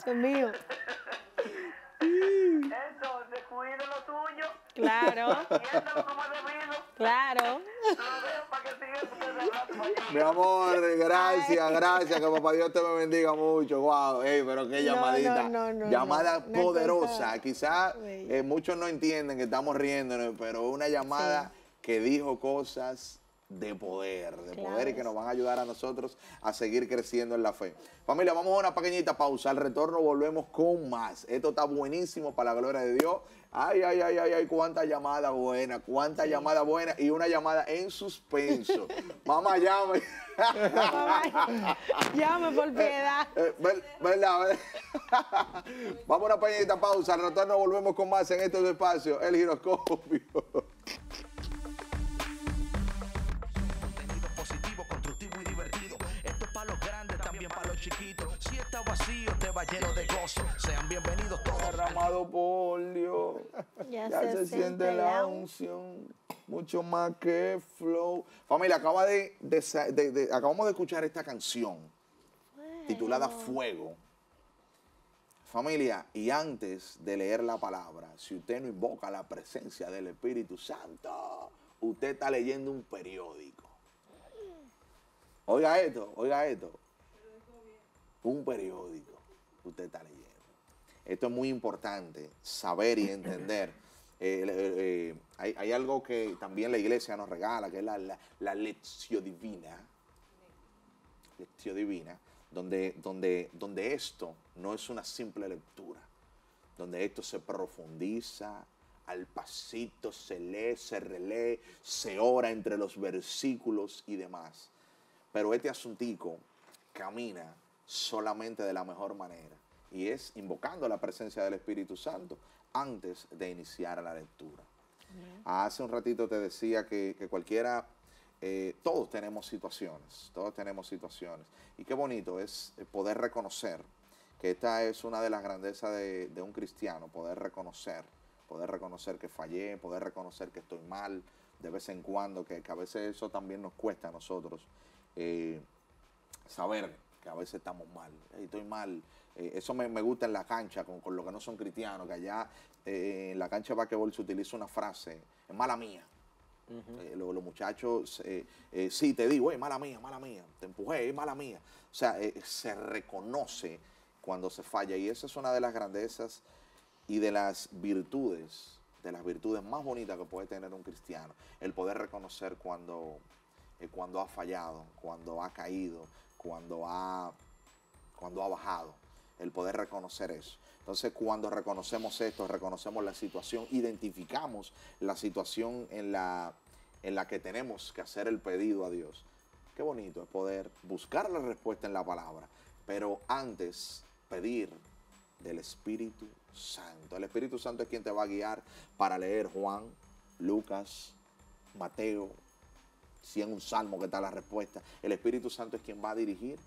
Mío. Cuide lo tuyo. Claro. Claro. Mi amor, gracias, gracias, que papá Dios te me bendiga mucho. Wow, ey, pero qué llamadita. no, no, no, llamada poderosa. Quizás eh, muchos no entienden que estamos riéndonos, pero una llamada que dijo cosas de poder, de Claro. poder y que nos van a ayudar a nosotros a seguir creciendo en la fe. Familia, vamos a una pequeñita pausa. Al retorno volvemos con más. Esto está buenísimo para la gloria de Dios. Ay, ay, ay, ay, ay, cuánta llamada buena, cuánta llamada buena y una llamada en suspenso. Mamá, llame. Llame por piedad. Eh, ver- ¿Verdad? Vamos a una pequeñita pausa. Al retorno volvemos con más en estos espacios. El giroscopio. Contenido positivo, constructivo y divertido. Esto es para los grandes, también para los chiquitos. Si está vacío, te va lleno de gozo. Sean bienvenidos todos. Derramado por. Ya, Ya se, siente la unción. Mucho más que flow. Familia, acaba de, de sa- de- de- acabamos de escuchar esta canción titulada Fuego. Familia, y antes de leer la palabra, si usted no invoca la presencia del Espíritu Santo, usted está leyendo un periódico. Oiga esto, oiga esto. Un periódico usted está leyendo. Esto es muy importante, saber y entender. Eh, eh, hay, algo que también la iglesia nos regala, que es la, la, la lección divina. Lección divina, donde, donde, donde esto no es una simple lectura, donde esto se profundiza, al pasito se lee, se relee, se ora entre los versículos y demás. Pero este asuntico camina solamente de la mejor manera y es invocando la presencia del Espíritu Santo antes de iniciar la lectura. Hace un ratito te decía que, que cualquiera, eh, todos tenemos situaciones, todos tenemos situaciones. Y qué bonito es eh, poder reconocer que esta es una de las grandezas de, de un cristiano, poder reconocer, poder reconocer que fallé, poder reconocer que estoy mal de vez en cuando, que, que a veces eso también nos cuesta a nosotros. eh, saber que a veces estamos mal, "Ey, estoy mal. Eh, eso me, me gusta en la cancha con, con los que no son cristianos, que allá eh, en la cancha de basquetbol se utiliza una frase, es mala mía. Eh, lo- los, muchachos, eh, eh, sí, te digo, es mala mía, mala mía, te empujé, es mala mía. O sea, eh, se reconoce cuando se falla y esa es una de las grandezas y de las virtudes, de las virtudes más bonitas que puede tener un cristiano, el poder reconocer cuando, eh, cuando ha fallado, cuando ha caído, cuando ha, cuando ha bajado, el poder reconocer eso. Entonces, cuando reconocemos esto, reconocemos la situación, identificamos la situación en la, en la que tenemos que hacer el pedido a Dios. Qué bonito es poder buscar la respuesta en la palabra, pero antes pedir del Espíritu Santo. El Espíritu Santo es quien te va a guiar para leer Juan, Lucas, Mateo, si en un salmo que está la respuesta. El Espíritu Santo es quien va a dirigir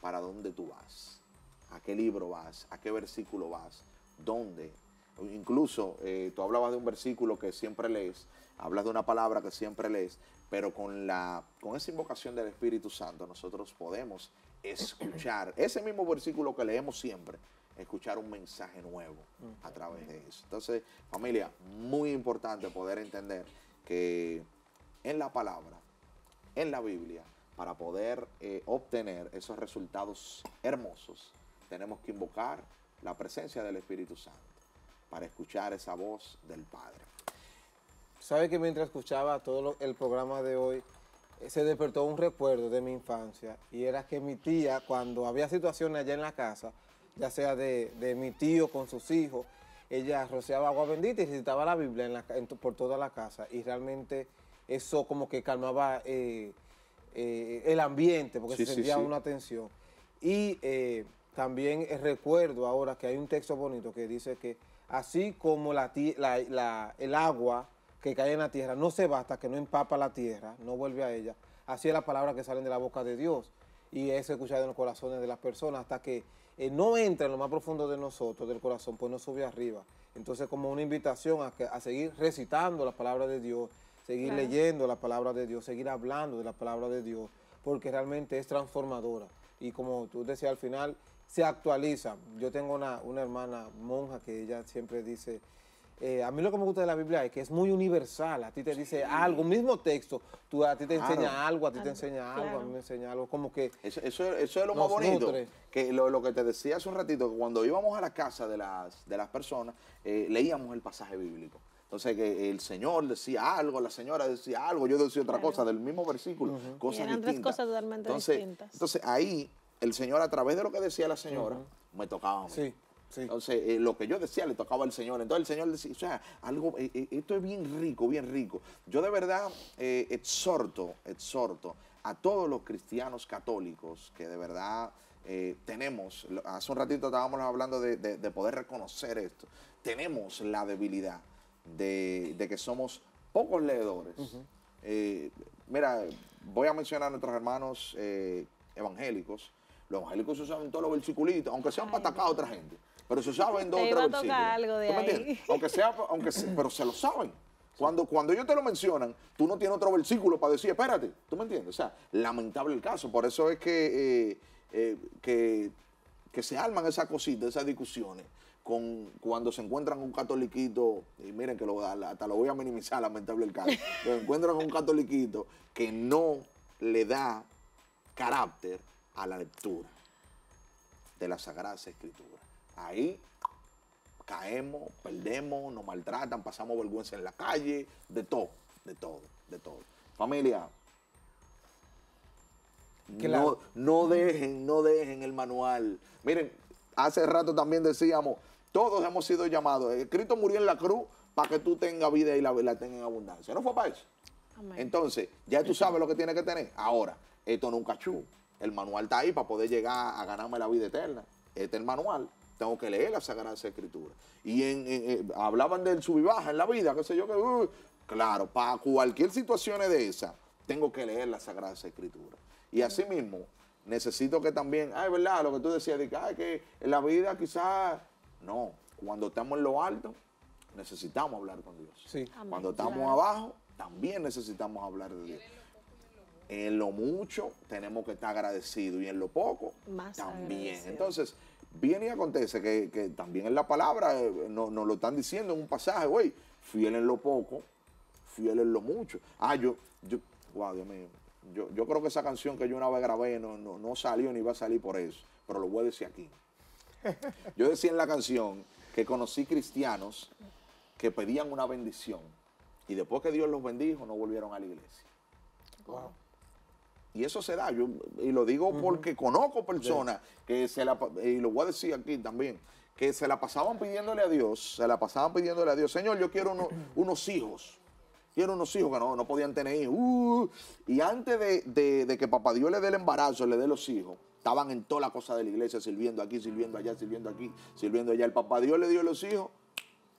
para dónde tú vas, a qué libro vas, a qué versículo vas, dónde. Incluso eh, tú hablabas de un versículo que siempre lees, hablas de una palabra que siempre lees, pero con, la, con esa invocación del Espíritu Santo nosotros podemos escuchar ese mismo versículo que leemos siempre, escuchar un mensaje nuevo a través de eso. Entonces, familia, muy importante poder entender que en la palabra, en la Biblia, para poder eh, obtener esos resultados hermosos, tenemos que invocar la presencia del Espíritu Santo para escuchar esa voz del Padre. Sabe que mientras escuchaba todo lo- el programa de hoy, eh, se despertó un recuerdo de mi infancia y era que mi tía, cuando había situaciones allá en la casa, ya sea de, de mi tío con sus hijos, ella rociaba agua bendita y recitaba la Biblia en la en por toda la casa y realmente eso como que calmaba eh, eh, el ambiente porque Sí, se sentía sí. una tensión. Y eh, también recuerdo ahora que hay un texto bonito que dice que así como la, la- la- el agua que cae en la tierra no se va hasta que no empapa la tierra, no vuelve a ella, así es la palabra que salen de la boca de Dios y es escuchada en los corazones de las personas hasta que eh, no entra en lo más profundo de nosotros, del corazón, pues no sube arriba. Entonces como una invitación a, que- a seguir recitando la palabra de Dios, seguir leyendo la palabra de Dios, seguir hablando de la palabra de Dios, porque realmente es transformadora. Y como tú decías al final, se actualiza. Yo tengo una, una hermana monja que ella siempre dice, eh, a mí lo que me gusta de la Biblia es que es muy universal, a ti te dice algo, mismo texto, tú, a ti te Claro. enseña algo, a ti te enseña algo, a mí me enseña algo, como que Eso, eso, eso es lo más bonito. nutre. Que lo, lo que te decía hace un ratito, que cuando íbamos a la casa de las, de las personas, eh, leíamos el pasaje bíblico. Entonces, que el Señor decía algo, la señora decía algo, yo decía otra cosa del mismo versículo, cosas Y eran tres distintas. cosas totalmente entonces, distintas. Entonces, ahí, el Señor, a través de lo que decía la señora, me tocaba a mí. sí, sí. Entonces, eh, lo que yo decía le tocaba al Señor. Entonces, el Señor decía, o sea, algo, eh, eh, esto es bien rico, bien rico. Yo de verdad eh, exhorto, exhorto a todos los cristianos católicos que de verdad eh, tenemos, hace un ratito estábamos hablando de, de- de poder reconocer esto, tenemos la debilidad de, de que somos pocos leedores. Eh, mira, voy a mencionar a nuestros hermanos eh, evangélicos. Los evangélicos se saben todos los versículos, aunque sean para atacar a otra gente. Pero se saben dos o tres versículos. tocar algo de ¿Tú me entiendes? Aunque sea, aunque se- pero se lo saben. Cuando, cuando ellos te lo mencionan, tú no tienes otro versículo para decir, espérate, ¿tú me entiendes? O sea, lamentable el caso. Por eso es que, eh, eh, que, que se arman esas cositas, esas discusiones, con, cuando se encuentran un catoliquito, y miren que lo, hasta lo voy a minimizar, lamentable el caso, se encuentran un catoliquito que no le da carácter a la lectura de las Sagradas Escrituras. Ahí caemos, perdemos, nos maltratan, pasamos vergüenza en la calle, de todo, de todo, de todo. Familia, Claro. no, no dejen, no dejen el manual. Miren, hace rato también decíamos, todos hemos sido llamados. Cristo murió en la cruz para que tú tengas vida y la, la tengas en abundancia. No fue para eso. Amén. Entonces, ya tú sabes lo que tienes que tener. Ahora, esto no es un cachú. El manual está ahí para poder llegar a ganarme la vida eterna. Este es el manual. Tengo que leer las Sagradas Escrituras. Y en, en- en- hablaban del sub y baja en la vida, qué sé yo. Que, uh, claro, para cualquier situación de esa, tengo que leer las Sagradas Escrituras. Y así mismo, necesito que también, ay, ¿verdad? Lo que tú decías, de que, ay, que en la vida quizás, no, cuando estamos en lo alto, necesitamos hablar con Dios. Sí. Amén. Cuando estamos Claro. abajo, también necesitamos hablar de Dios. En lo mucho tenemos que estar agradecidos y en lo poco Más también. Entonces, viene y acontece que, que también en la palabra eh, nos nos lo están diciendo en un pasaje, güey, fiel en lo poco, fiel en lo mucho. Ah, yo, yo, wow, Dios mío, yo, yo creo que esa canción que yo una vez grabé no, no, no salió ni va a salir por eso, pero lo voy a decir aquí. Yo decía en la canción que conocí cristianos que pedían una bendición y después que Dios los bendijo no volvieron a la iglesia. Wow. Y eso se da, yo, y lo digo porque conozco personas que se la, y lo voy a decir aquí también, que se la pasaban pidiéndole a Dios, se la pasaban pidiéndole a Dios, Señor, yo quiero uno- unos hijos, quiero unos hijos que no, no podían tener hijos. Uh, y antes de, de- de que papá Dios le dé el embarazo, le dé los hijos, estaban en toda la cosa de la iglesia, sirviendo aquí, sirviendo allá, sirviendo aquí, sirviendo allá. El papá Dios le dio los hijos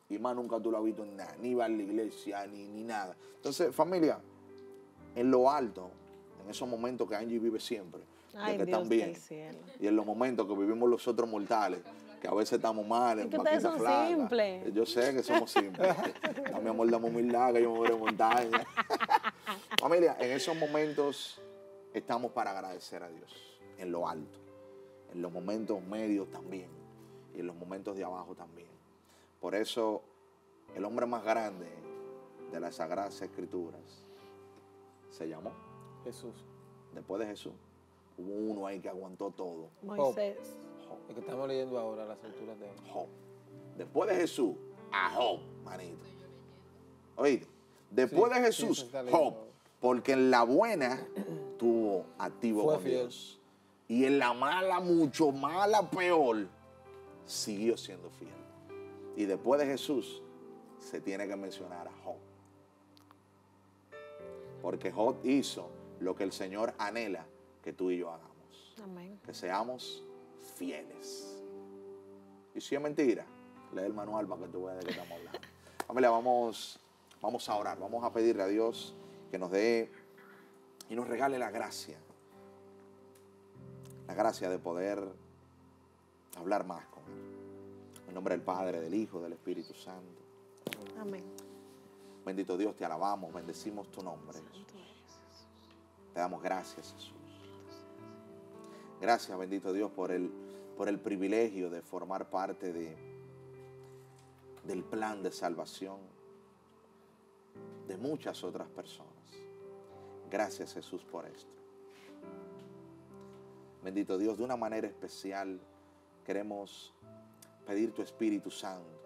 y más nunca tú lo has visto en nada, ni va a la iglesia, ni, ni nada. Entonces, familia, en lo alto, en esos momentos que Angie vive siempre, Ay, que Dios están bien, del cielo. y en los momentos que vivimos los otros mortales, que a veces estamos mal, en que ustedes son flaca. simples. Yo sé que somos simples. A mi amor, dame humildad, que yo me voy de montaña. Familia, en esos momentos estamos para agradecer a Dios, en lo alto, en los momentos medios también, y en los momentos de abajo también. Por eso, el hombre más grande de las Sagradas Escrituras se llamó, Jesús. después de Jesús, hubo uno ahí que aguantó todo, Moisés. Job. El que estamos leyendo ahora, las alturas de Job. Después de Jesús, a Job, manito. Oíste, después Sí, de sí, Jesús, leyendo. Job, porque en la buena tuvo activo Fue con fiel. Dios. Y en la mala, mucho mala, peor, siguió siendo fiel. Y después de Jesús, se tiene que mencionar a Job. Porque Job hizo lo que el Señor anhela que tú y yo hagamos Amén. que seamos fieles. Y si es mentira, lee el manual para que tú veas de qué estamos hablando. Familia, vamos, vamos a orar, vamos a pedirle a Dios que nos dé y nos regale la gracia. La gracia de poder hablar más con Él. En nombre del Padre, del Hijo, del Espíritu Santo. Amén. Bendito Dios, te alabamos, bendecimos tu nombre, Jesús. Te damos gracias, Jesús. Gracias, bendito Dios, por el, por el privilegio de formar parte de, del plan de salvación de muchas otras personas. Gracias, Jesús, por esto. Bendito Dios, de una manera especial queremos pedir tu Espíritu Santo.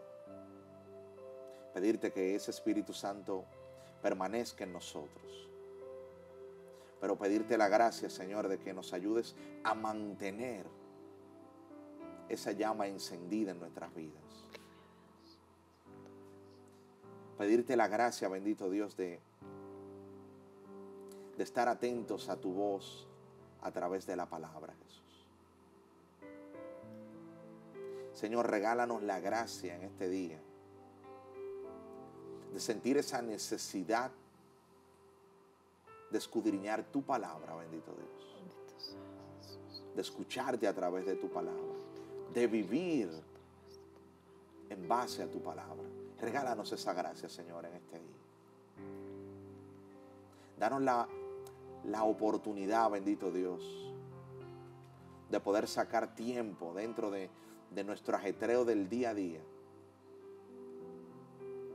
Pedirte que ese Espíritu Santo permanezca en nosotros. Pero pedirte la gracia, Señor, de que nos ayudes a mantener esa llama encendida en nuestras vidas. Pedirte la gracia, bendito Dios, de, de estar atentos a tu voz a través de la palabra, Jesús. Señor, regálanos la gracia en este día de sentir esa necesidad de escudriñar tu palabra, bendito Dios. De escucharte a través de tu palabra. De vivir en base a tu palabra. Regálanos esa gracia, Señor, en este día. Danos la, la oportunidad, bendito Dios, de poder sacar tiempo dentro de, de nuestro ajetreo del día a día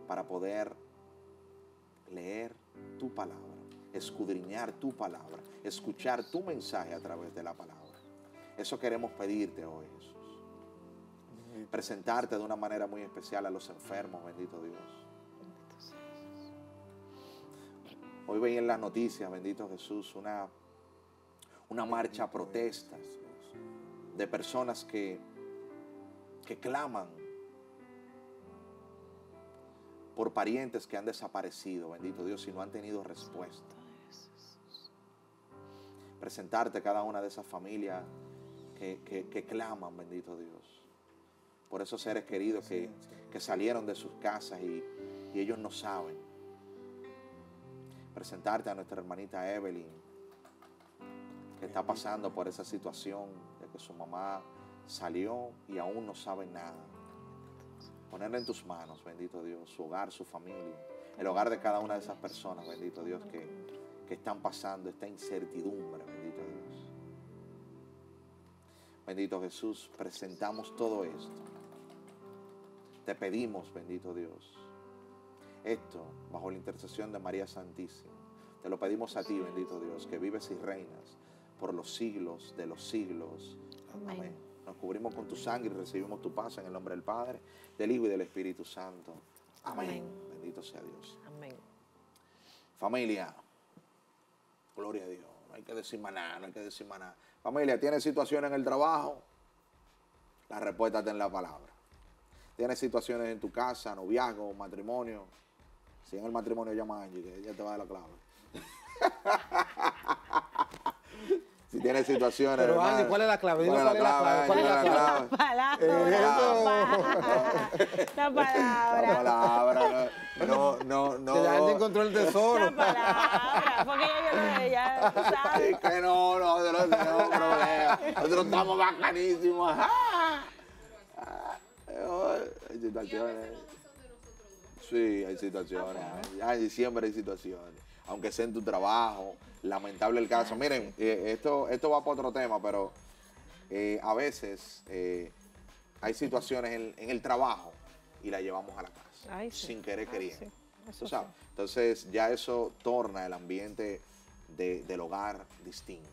para poder leer tu palabra, escudriñar tu palabra, escuchar tu mensaje a través de la palabra. Eso queremos pedirte hoy, Jesús. Presentarte de una manera muy especial a los enfermos, bendito Dios. Hoy veía en las noticias, bendito Jesús, una, una marcha a protestas de personas que, que claman por parientes que han desaparecido, bendito Dios, y no han tenido respuesta. Presentarte a cada una de esas familias que, que- claman, bendito Dios, por esos seres queridos que, que salieron de sus casas y ellos no saben. Presentarte a nuestra hermanita Evelyn, que está pasando por esa situación de que su mamá salió y aún no sabe nada. Ponerla en tus manos, bendito Dios, su hogar, su familia, el hogar de cada una de esas personas, bendito Dios, que, que están pasando esta incertidumbre, bendito Dios. Bendito Jesús, presentamos todo esto. Te pedimos, bendito Dios, esto bajo la intercesión de María Santísima. Te lo pedimos a ti, bendito Dios, que vives y reinas por los siglos de los siglos. Amén. Nos cubrimos con tu sangre y recibimos tu paz en el nombre del Padre, del Hijo y del Espíritu Santo. Amén. Bendito sea Dios. Amén. Familia, gloria a Dios. No hay que decir más nada, no hay que decir más nada. Familia, ¿tienes situaciones en el trabajo? La respuesta está en la palabra. ¿Tienes situaciones en tu casa, noviazgo, matrimonio? Si en el matrimonio llama a Angie, que ella te va a dar la clave. si tienes situaciones. Pero, Angie, ¿cuál es la clave? ¿Cuál es la clave? ¿cuál es la clave? Palabra. La La palabra. palabra. No, no, no. Que la gente no. encontró el tesoro. La palabra. Porque ella yo lo ya sabes. Es que no, nosotros no tenemos problema. Nosotros estamos bacanísimos. Ah. Ah, Hay situaciones. Sí, hay situaciones. Hay, siempre hay situaciones. Aunque sea en tu trabajo, lamentable el caso. Miren, eh, esto, esto va para otro tema, pero eh, a veces eh, hay situaciones en, en el trabajo y la llevamos a la casa. Ay, sí. Sin querer Ay, queriendo. sí. Tú sabes. Entonces ya eso torna el ambiente de- del hogar distinto.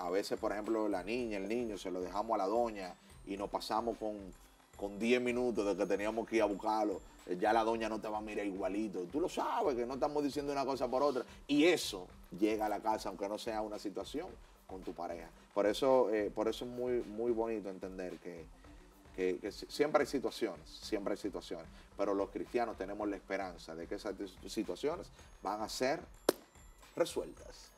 A veces, por ejemplo, la niña, el niño, se lo dejamos a la doña y nos pasamos con, con 10 minutos de que teníamos que ir a buscarlo. Ya la doña no te va a mirar igualito. Tú lo sabes, que no estamos diciendo una cosa por otra. Y eso llega a la casa, aunque no sea una situación con tu pareja. Por eso, eh, por eso es muy, muy bonito entender que, que- que si- siempre hay situaciones, siempre hay situaciones, pero los cristianos tenemos la esperanza de que esas situaciones van a ser resueltas.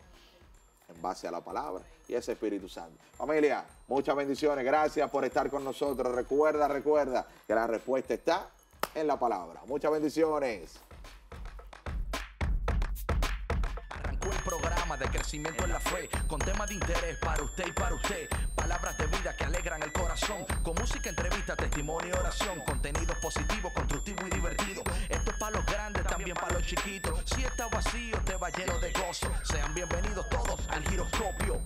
en base a la palabra y ese Espíritu Santo. Familia, muchas bendiciones. Gracias por estar con nosotros. Recuerda, recuerda que la respuesta está en la palabra. Muchas bendiciones. Arrancó el programa de crecimiento en la fe, con temas de interés para usted y para usted. Palabras de vida que alegran el corazón, con música, entrevista, testimonio y oración. Contenido positivo, constructivo y divertido. Esto es para los grandes, también para los chiquitos. Si está vacío, te va lleno de gozo. Sean bienvenidos todos al giroscopio.